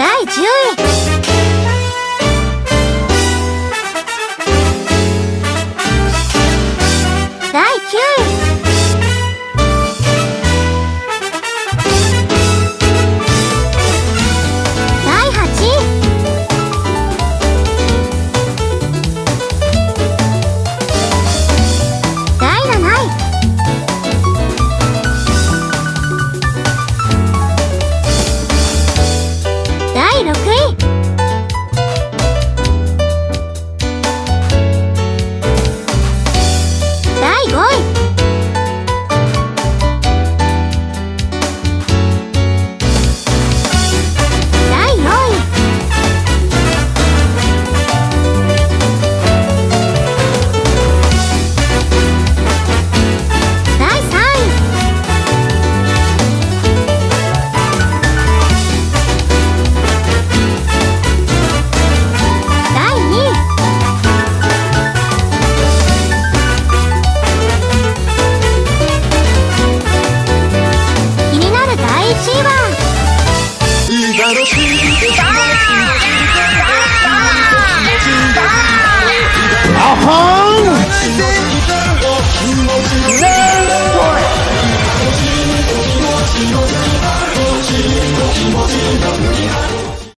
第10位。第9位。我都是我是